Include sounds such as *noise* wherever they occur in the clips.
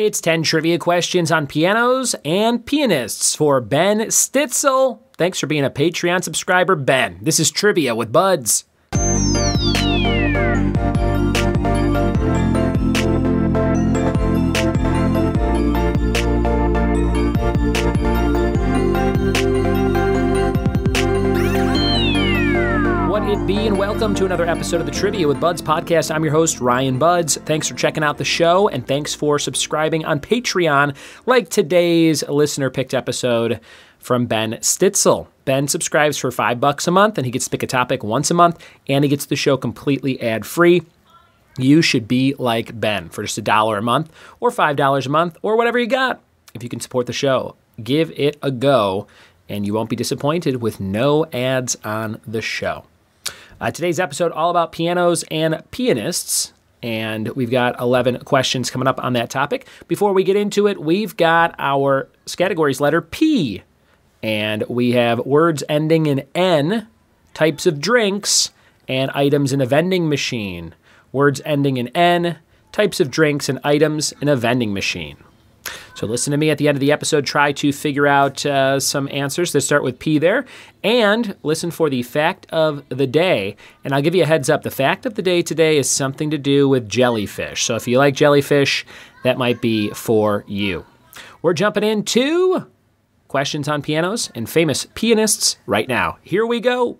It's 10 trivia questions on pianos and pianists for Ben Stitzel. Thanks for being a Patreon subscriber, Ben. This is Trivia with Budds. Be, and welcome to another episode of the Trivia with Budds podcast. I'm your host, Ryan Budds. Thanks for checking out the show, and thanks for subscribing on Patreon, like today's listener picked episode from Ben Stitzel. Ben subscribes for five bucks a month, and he gets to pick a topic once a month, and he gets the show completely ad free. You should be like Ben for just a dollar a month, or five dollars a month, or whatever you got. If you can support the show, give it a go, and you won't be disappointed with no ads on the show. Uh, today's episode all about pianos and pianists. And we've got 11 questions coming up on that topic. Before we get into it, we've got our categories letter P. And we have words ending in N, types of drinks, and items in a vending machine. Words ending in N, types of drinks, and items in a vending machine. So listen to me at the end of the episode. Try to figure out uh, some answers that start with P there, and listen for the fact of the day. And I'll give you a heads up. The fact of the day today is something to do with jellyfish. So if you like jellyfish, that might be for you. We're jumping into questions on pianos and famous pianists right now. Here we go.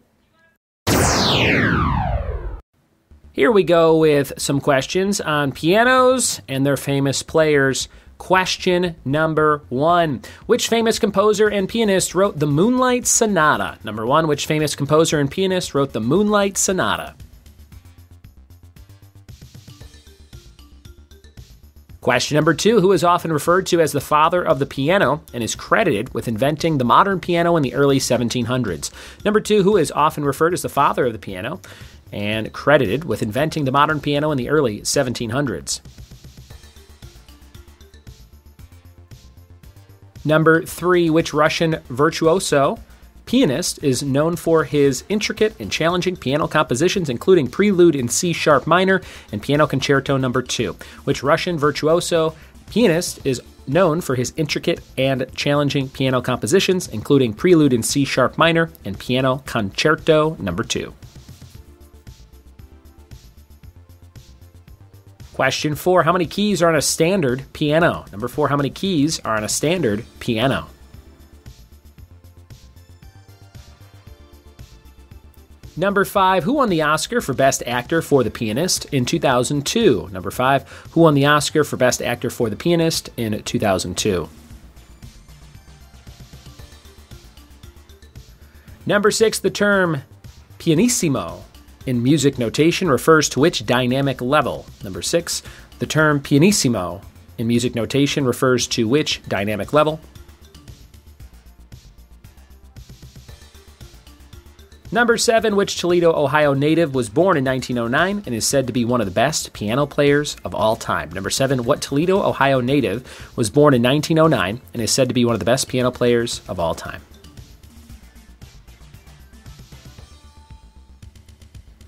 Here we go with some questions on pianos and their famous players Question number one Which famous composer and pianist wrote the Moonlight Sonata? Number one, which famous composer and pianist wrote the Moonlight Sonata? Question number two Who is often referred to as the father of the piano and is credited with inventing the modern piano in the early 1700s? Number two Who is often referred as the father of the piano and credited with inventing the modern piano in the early 1700s? Number three, which Russian virtuoso pianist is known for his intricate and challenging piano compositions, including Prelude in C sharp minor and Piano Concerto Number Two. Which Russian virtuoso pianist is known for his intricate and challenging piano compositions, including Prelude in C sharp minor and Piano Concerto Number Two. Question four How many keys are on a standard piano? Number four How many keys are on a standard piano? Number five, who won the Oscar for Best Actor for The Pianist in 2002? Number five, who won the Oscar for Best Actor for The Pianist in 2002? Number six, the term pianissimo in music notation refers to which dynamic level? Number six, the term pianissimo in music notation refers to which dynamic level? Number seven, which Toledo, Ohio native was born in 1909 and is said to be one of the best piano players of all time. Number seven, what Toledo, Ohio native was born in 1909 and is said to be one of the best piano players of all time.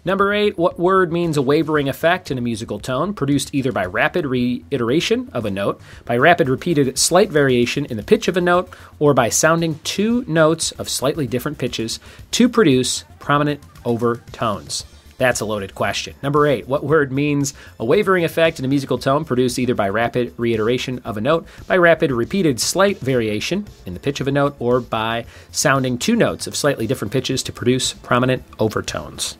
Number eight, what word means a wavering effect in a musical tone, produced either by rapid reiteration of a note, by rapid repeated slight variation in the pitch of a note, or by sounding two notes of slightly different pitches to produce prominent overtones? That's a loaded question. Number eight, what word means a wavering effect in a musical tone produced either by rapid reiteration of a note, by rapid repeated slight variation in the pitch of a note, or by sounding two notes of slightly different pitches to produce prominent overtones?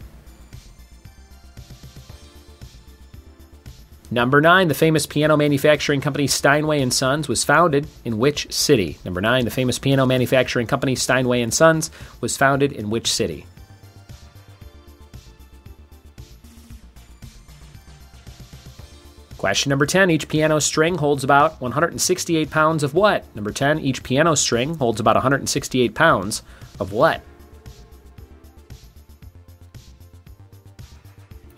Number nine, the famous piano manufacturing company Steinway and Sons was founded in which city? Number nine, the famous piano manufacturing company Steinway and Sons was founded in which city? Question number 10. Each piano string holds about 168 pounds of what? Number 10. Each piano string holds about 168 pounds of what?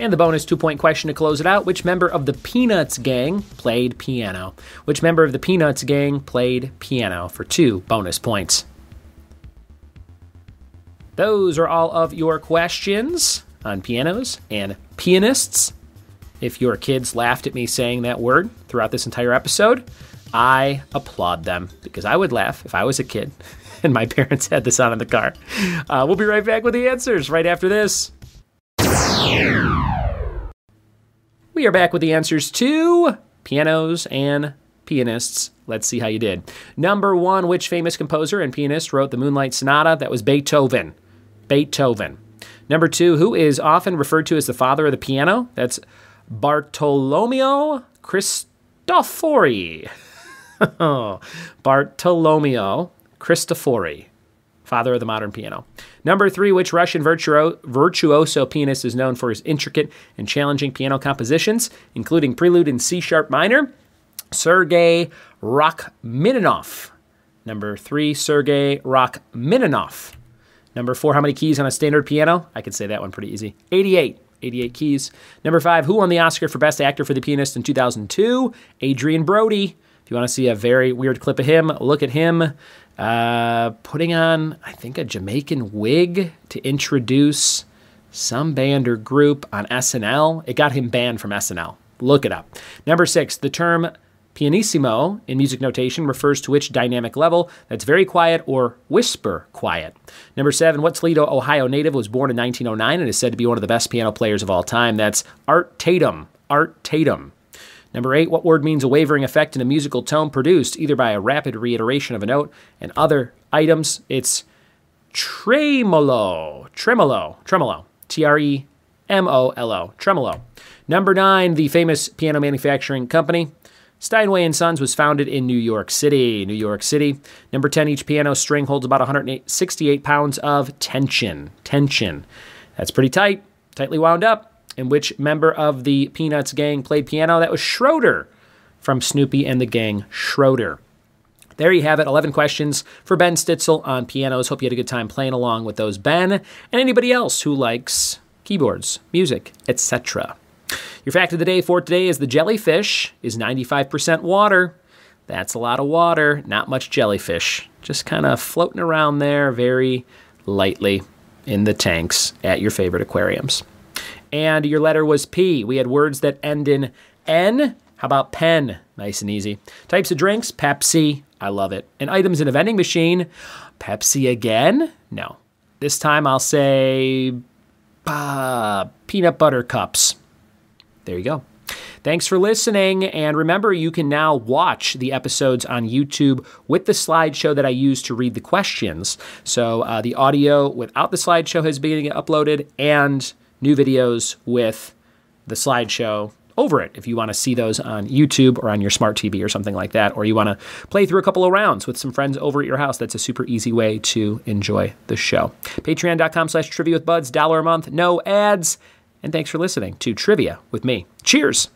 And the bonus two point question to close it out Which member of the Peanuts gang played piano? Which member of the Peanuts gang played piano for two bonus points? Those are all of your questions on pianos and pianists. If your kids laughed at me saying that word throughout this entire episode, I applaud them because I would laugh if I was a kid *laughs* and my parents had this on in the car. Uh, we'll be right back with the answers right after this. We are back with the answers to pianos and pianists. Let's see how you did. Number one, which famous composer and pianist wrote the Moonlight Sonata? That was Beethoven. Beethoven. Number two, who is often referred to as the father of the piano? That's Bartolomeo Cristofori. *laughs* Oh, Bartolomeo Cristofori, father of the modern piano. Number three, which Russian virtuo- virtuoso pianist is known for his intricate and challenging piano compositions, including Prelude in C sharp minor? Sergei Rachmaninoff. Number three, Sergei Rachmaninoff. Number four, how many keys on a standard piano? I could say that one pretty easy. 88. 88 keys. Number five, who won the Oscar for Best Actor for the Pianist in 2002? Adrien Brody. If you want to see a very weird clip of him, look at him uh, putting on, I think, a Jamaican wig to introduce some band or group on SNL. It got him banned from SNL. Look it up. Number six, the term Pianissimo in music notation refers to which dynamic level that's very quiet or whisper quiet. Number seven, what Toledo, Ohio native was born in 1909 and is said to be one of the best piano players of all time? That's Art Tatum. Art Tatum. Number eight, what word means a wavering effect in a musical tone produced either by a rapid reiteration of a note and other items? It's tremolo. Tremolo. Tremolo. T R E M O L O. Tremolo. Number nine, the famous piano manufacturing company. Steinway and Sons was founded in New York City. New York City. Number 10, each piano string holds about 168 pounds of tension. Tension. That's pretty tight, tightly wound up. And which member of the Peanuts gang played piano? That was Schroeder from Snoopy and the Gang Schroeder. There you have it 11 questions for Ben Stitzel on pianos. Hope you had a good time playing along with those, Ben, and anybody else who likes keyboards, music, etc. Your fact of the day for today is the jellyfish is 95% water. That's a lot of water, not much jellyfish. Just kind of floating around there very lightly in the tanks at your favorite aquariums. And your letter was P. We had words that end in N. How about pen? Nice and easy. Types of drinks Pepsi. I love it. And items in a vending machine Pepsi again? No. This time I'll say uh, peanut butter cups. There you go. Thanks for listening. And remember, you can now watch the episodes on YouTube with the slideshow that I use to read the questions. So uh, the audio without the slideshow has been uploaded, and new videos with the slideshow over it if you want to see those on YouTube or on your smart TV or something like that, or you want to play through a couple of rounds with some friends over at your house. That's a super easy way to enjoy the show. Patreon.com slash trivia with budds, dollar a month, no ads. And thanks for listening to Trivia with me. Cheers!